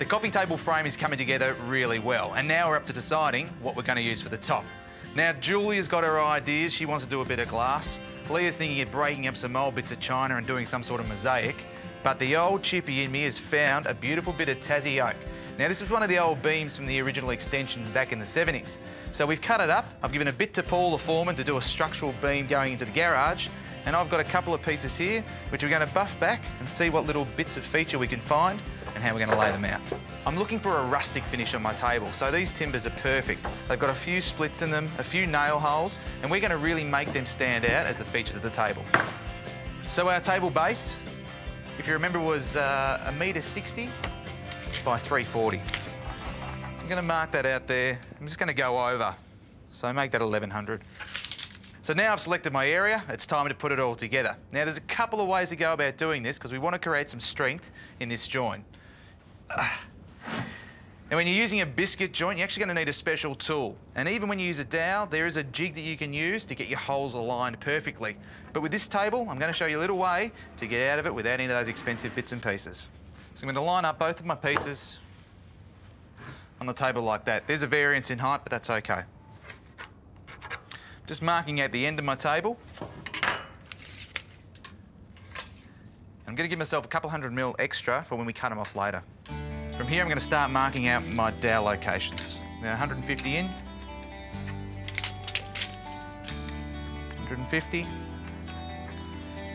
The coffee table frame is coming together really well, and now we're up to deciding what we're going to use for the top. Now, Julia's got her ideas. She wants to do a bit of glass. Leah's thinking of breaking up some old bits of china and doing some sort of mosaic. But the old chippy in me has found a beautiful bit of Tassie oak. Now, this was one of the old beams from the original extension back in the 70s. So we've cut it up. I've given a bit to Paul, the foreman, to do a structural beam going into the garage. And I've got a couple of pieces here, which we're going to buff back and see what little bits of feature we can find and how we're going to lay them out. I'm looking for a rustic finish on my table, so these timbers are perfect. They've got a few splits in them, a few nail holes, and we're going to really make them stand out as the features of the table. So our table base, if you remember, was uh, a metre 60 by 340. So I'm going to mark that out there. I'm just going to go over. So make that 1100. So now I've selected my area, it's time to put it all together. Now there's a couple of ways to go about doing this because we want to create some strength in this joint. Now when you're using a biscuit joint, you're actually going to need a special tool. And even when you use a dowel, there is a jig that you can use to get your holes aligned perfectly. But with this table, I'm going to show you a little way to get out of it without any of those expensive bits and pieces. So I'm going to line up both of my pieces on the table like that. There's a variance in height, but that's okay. Just marking out the end of my table. I'm going to give myself a couple hundred mil extra for when we cut them off later. From here, I'm going to start marking out my dowel locations. Now, 150 in. 150.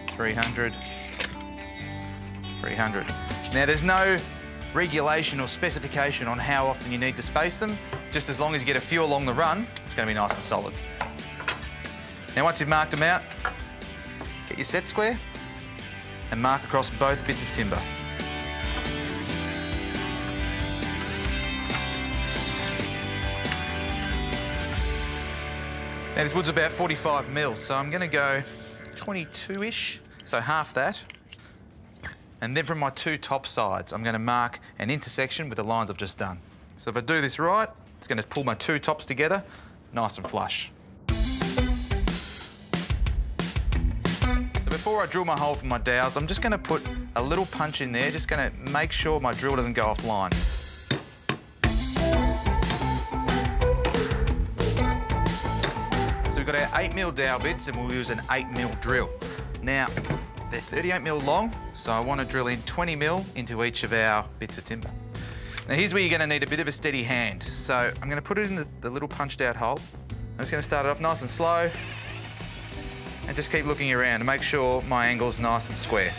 300. 300. Now, there's no regulation or specification on how often you need to space them. Just as long as you get a few along the run, it's going to be nice and solid. Now, once you've marked them out, get your set square and mark across both bits of timber. Now this wood's about 45 mils, so I'm gonna go 22-ish, so half that. And then from my two top sides, I'm gonna mark an intersection with the lines I've just done. So if I do this right, it's gonna pull my two tops together, nice and flush. So before I drill my hole for my dowels, I'm just gonna put a little punch in there, just gonna make sure my drill doesn't go offline. We've got our 8mm dowel bits and we'll use an 8mm drill. Now, they're 38mm long, so I want to drill in 20mm into each of our bits of timber. Now here's where you're going to need a bit of a steady hand. So I'm going to put it in the, the little punched out hole. I'm just going to start it off nice and slow and just keep looking around to make sure my angle's nice and square.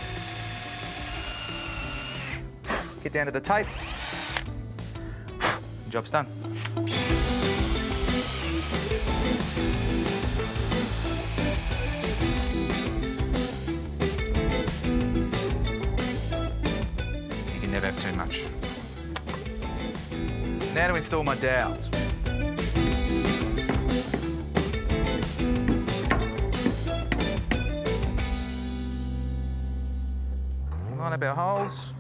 Get down to the tape. Job's done. Have too much. Now to install my dowels. Line up our holes.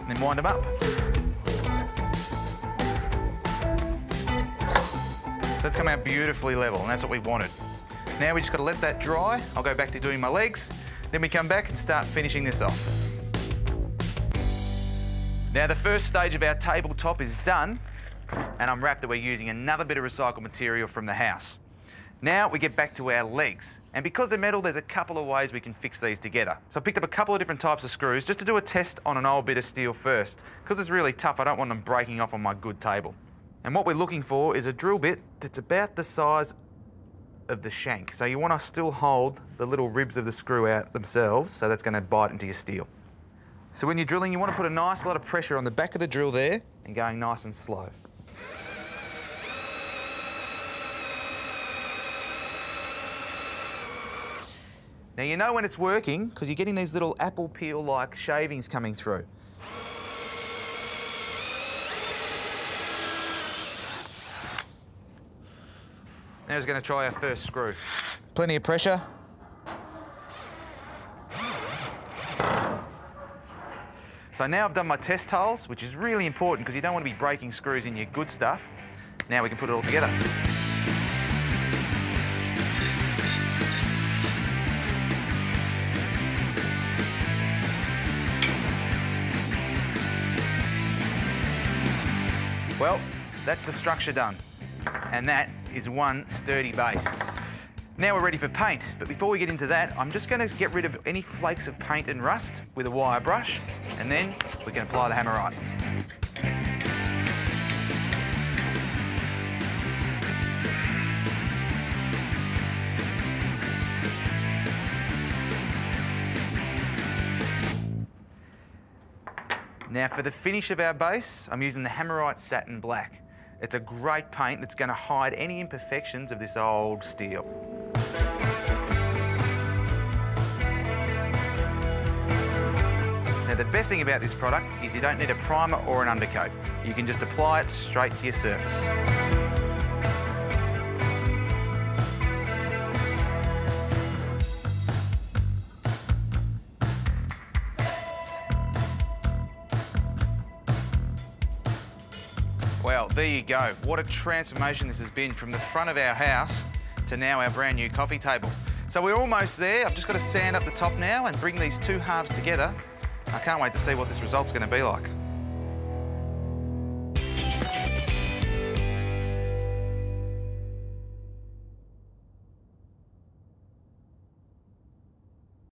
And then wind them up. That's come out beautifully level, and that's what we wanted. Now we just got to let that dry. I'll go back to doing my legs. Then we come back and start finishing this off. Now the first stage of our tabletop is done, and I'm wrapped that we're using another bit of recycled material from the house. Now we get back to our legs. And because they're metal, there's a couple of ways we can fix these together. So I picked up a couple of different types of screws just to do a test on an old bit of steel first. Because it's really tough, I don't want them breaking off on my good table. And what we're looking for is a drill bit that's about the size of the shank. So you want to still hold the little ribs of the screw out themselves, so that's going to bite into your steel. So when you're drilling, you want to put a nice lot of pressure on the back of the drill there and going nice and slow. Now you know when it's working because you're getting these little apple peel-like shavings coming through. Now he's going to try our first screw. Plenty of pressure. So now I've done my test holes, which is really important because you don't want to be breaking screws in your good stuff. Now we can put it all together. Well, that's the structure done. And that is one sturdy base. Now we're ready for paint, but before we get into that, I'm just going to get rid of any flakes of paint and rust with a wire brush, and then we can apply the Hammerite. Now for the finish of our base, I'm using the Hammerite Satin Black. It's a great paint that's going to hide any imperfections of this old steel. Now the best thing about this product is you don't need a primer or an undercoat. You can just apply it straight to your surface. Well, there you go. What a transformation this has been from the front of our house to now our brand new coffee table. So we're almost there. I've just got to sand up the top now and bring these two halves together. I can't wait to see what this result's going to be like.